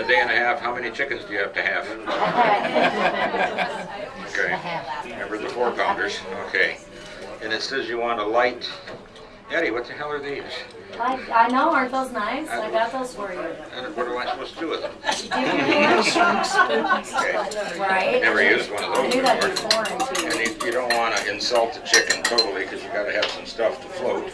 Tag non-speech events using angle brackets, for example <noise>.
a day and a half, how many chickens do you have to have? <laughs> Okay. Remember the four pounders? Okay. And it says you want a light. Eddie, what the hell are these? I, I know, aren't those nice? I got those for you. And what am I supposed to do with them? <laughs> <laughs> Okay. Right? Never used one of those knew Never use before. And you. you, you don't want to insult the chicken totally because you got to have some stuff to float.